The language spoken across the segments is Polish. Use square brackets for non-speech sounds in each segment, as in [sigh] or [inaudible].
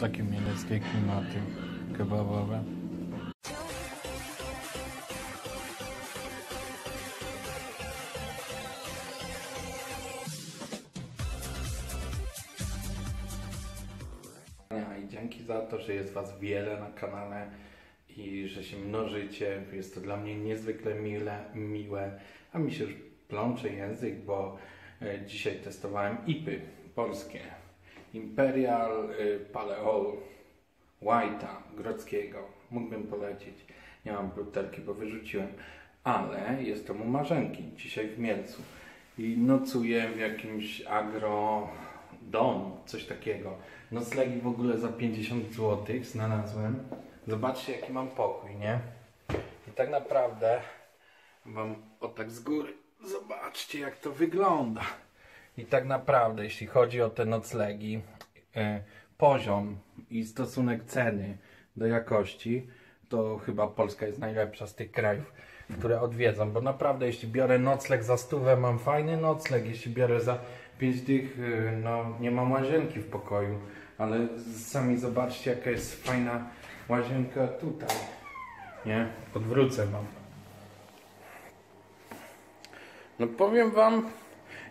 takie mieleckie klimaty kebabowe. I dzięki za to, że jest Was wiele na kanale i że się mnożycie. Jest to dla mnie niezwykle mile, miłe. A mi się już plącze język, bo e, dzisiaj testowałem IPy polskie. Imperial y, Paleol White'a Grodzkiego. Mógłbym polecić. Nie mam butelki, bo wyrzuciłem. Ale jest to u Marzenki, dzisiaj w Mielcu. I nocuję w jakimś agro dom, coś takiego. Noclegi w ogóle za 50 zł znalazłem. Zobaczcie jaki mam pokój, nie? I tak naprawdę wam o tak z góry zobaczcie jak to wygląda. I tak naprawdę jeśli chodzi o te noclegi, e, poziom i stosunek ceny do jakości, to chyba Polska jest najlepsza z tych krajów, które odwiedzam, bo naprawdę jeśli biorę nocleg za stówę, mam fajny nocleg, jeśli biorę za 5 dych, y, no nie mam łazienki w pokoju, ale sami zobaczcie jaka jest fajna łazienka tutaj, nie? Odwrócę wam. No powiem wam,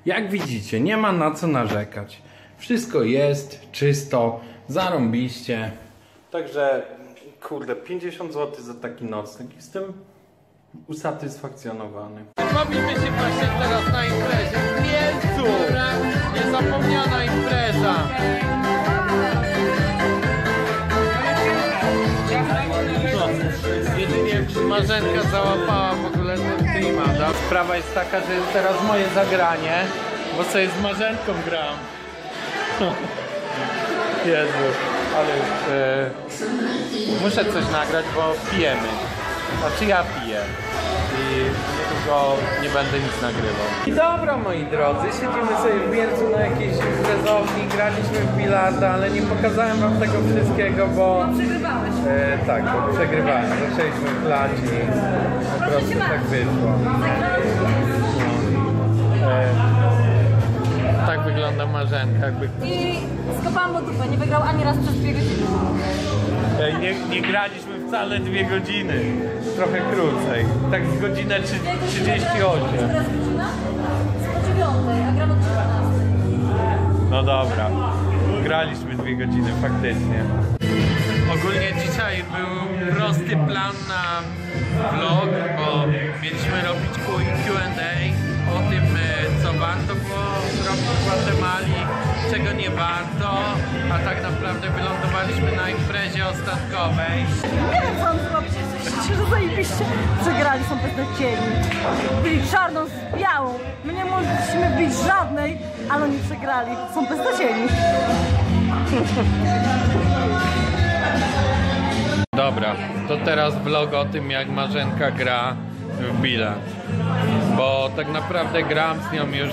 jak widzicie, nie ma na co narzekać. Wszystko jest czysto, zarąbiście. Także, kurde, 50 zł za taki nocleg. Jestem usatysfakcjonowany. Bawimy się właśnie teraz na imprezie w Mielcu! Niezapomniana impreza! Jedynie Marzenka załapała w ogóle ten klimat. A sprawa jest taka, że jest teraz moje zagranie, bo sobie z Marzenką gram. [laughs] Jezu, ale e, muszę coś nagrać, bo pijemy. Znaczy ja piję i niedługo nie będę nic nagrywał. I dobra moi drodzy, siedzimy sobie w Mielcu na jakiejś imprezowni, graliśmy w bilarda, ale nie pokazałem wam tego wszystkiego, bo... Przegrywałeś. E, tak, bo przegrywałem. Zaczęliśmy klać i po prostu tak wyszło. E, tak wygląda Marzenka, jakby I skopałam mu dupę, nie wygrał ani raz przez dwie godziny. E, Nie, nie graliśmy wcale dwie godziny. Trochę krócej. Tak z godzinę trzy- 38. Teraz godzina? Z po dziewiątej, a gram od 14. No dobra. Graliśmy dwie godziny faktycznie. Ogólnie dzisiaj był prosty plan na vlog, bo mieliśmy robić Q&A o tym, e, co warto było zrobić w Gwatemali, czego nie warto, a tak naprawdę wylądowaliśmy na imprezie ostatkowej. Nie wiem co zrobić, jesteście, że zajebiście przegrali, są beznadziejni. Byli czarną z białą. My nie mogliśmy być żadnej, ale oni przegrali. Są beznadziejni. Dobra, to teraz vlog o tym jak Marzenka gra w bilard. Bo tak naprawdę gram z nią już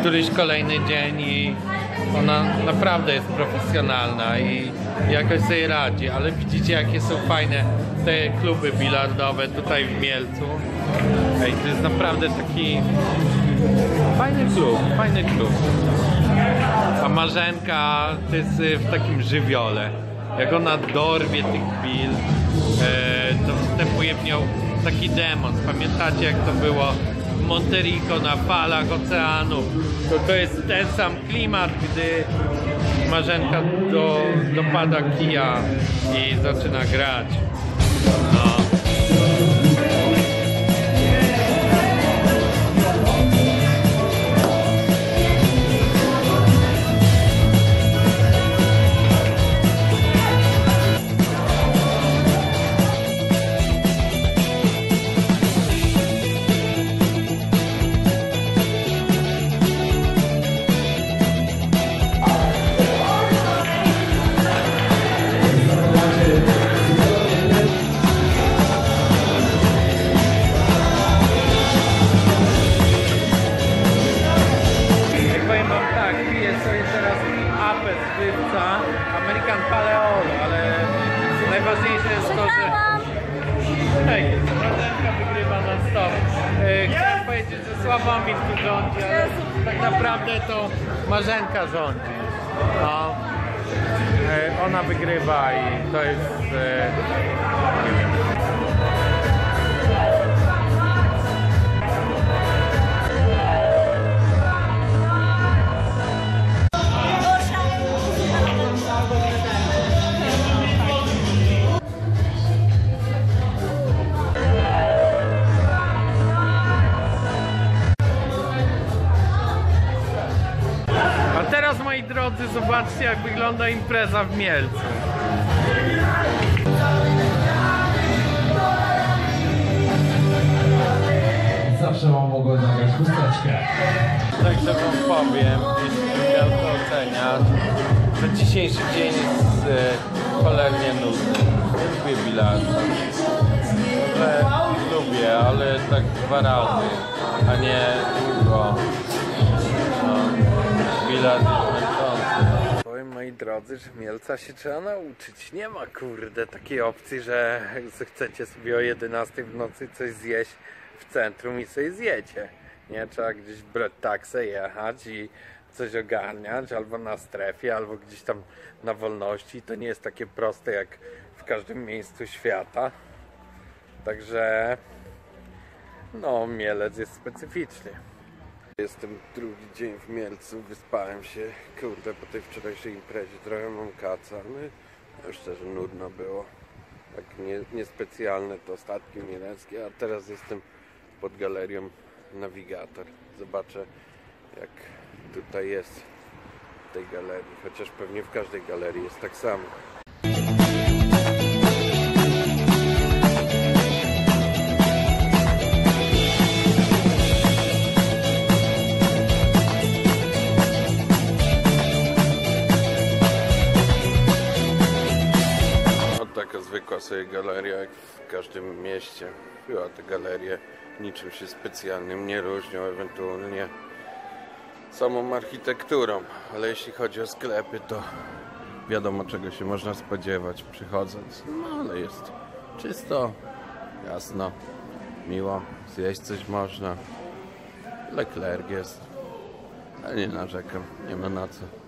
któryś kolejny dzień i ona naprawdę jest profesjonalna i jakoś sobie radzi, ale widzicie jakie są fajne te kluby bilardowe tutaj w Mielcu. Ej, to jest naprawdę taki fajny klub, fajny klub. A Marzenka to jest y, w takim żywiole. Jak ona dorwie tych bil, e, to wstępuje w nią taki demon. Pamiętacie jak to było Monterico na falach oceanu? To to jest ten sam klimat, gdy Marzenka do, dopada kija i zaczyna grać. No. Powiedzieć, że Sławomir tu rządzi, ale tak naprawdę to Marzenka rządzi. No. e, ona wygrywa i to jest... E, moi drodzy, zobaczcie jak wygląda impreza w Mielcu. Zawsze mam mogło zagrać chusteczkę. Także wam powiem, jeśli miał to oceniać, że dzisiejszy dzień jest e, cholernie nudny. Lubię bilard. Może lubię, ale tak dwa razy, a nie długo. No, bilard drodzy, że Mielca się trzeba nauczyć. Nie ma kurde takiej opcji, że chcecie sobie o 11 w nocy coś zjeść w centrum i sobie zjecie. Nie, trzeba gdzieś brać taksę, jechać i coś ogarniać, albo na strefie, albo gdzieś tam na wolności. To nie jest takie proste jak w każdym miejscu świata. Także no, Mielec jest specyficzny. Jestem drugi dzień w Mielcu, wyspałem się, kurde, po tej wczorajszej imprezie trochę mam kaca, no, szczerze nudno było. Tak nie, niespecjalne to statki mieleckie, a teraz jestem pod galerią Navigator. Zobaczę jak tutaj jest w tej galerii, chociaż pewnie w każdej galerii jest tak samo. Taka zwykła sobie galeria jak w każdym mieście. Była te galerie niczym się specjalnym nie różnią, ewentualnie samą architekturą. Ale jeśli chodzi o sklepy, to wiadomo czego się można spodziewać przychodząc. No ale jest czysto, jasno, miło, zjeść coś można. Leclerc jest, ale nie narzekam, nie ma na co.